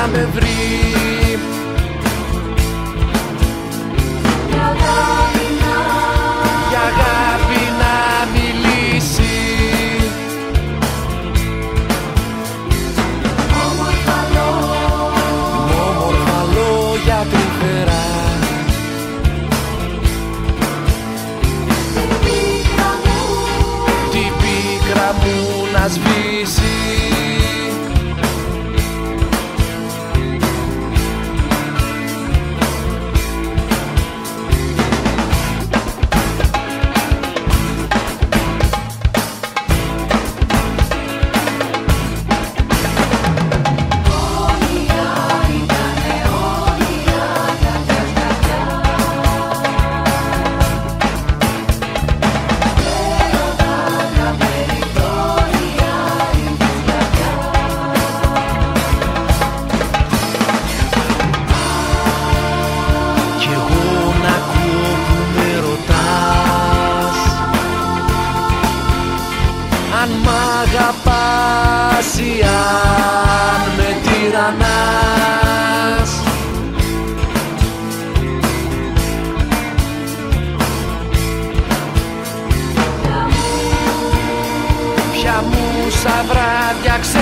να με βρεις. τόσα βράδια ξα...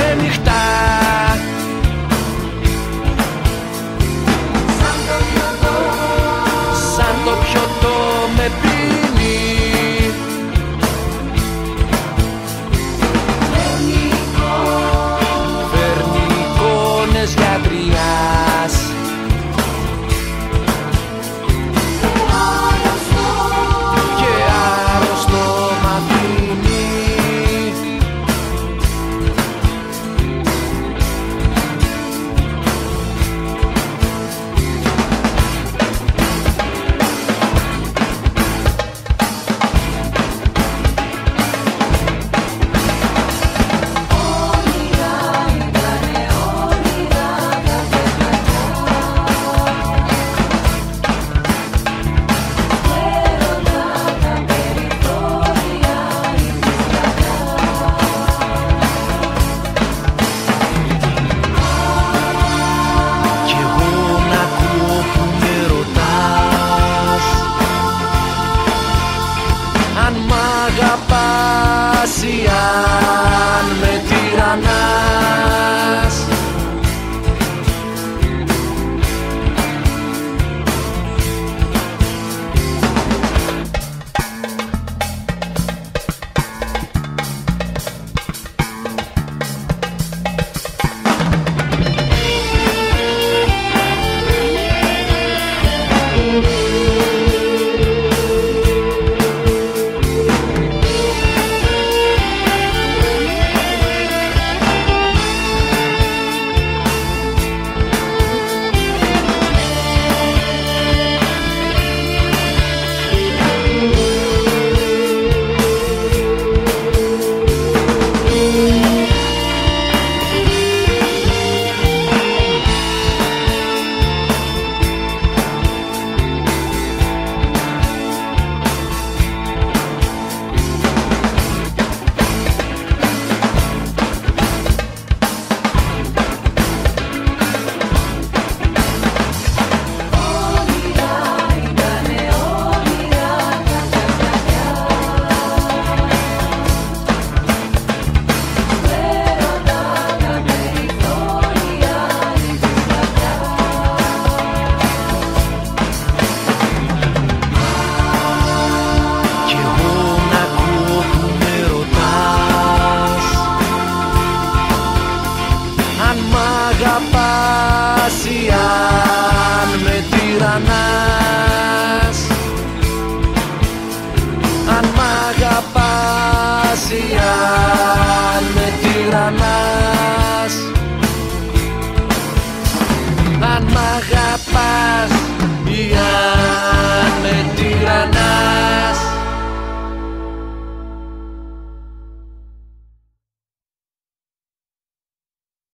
see ya.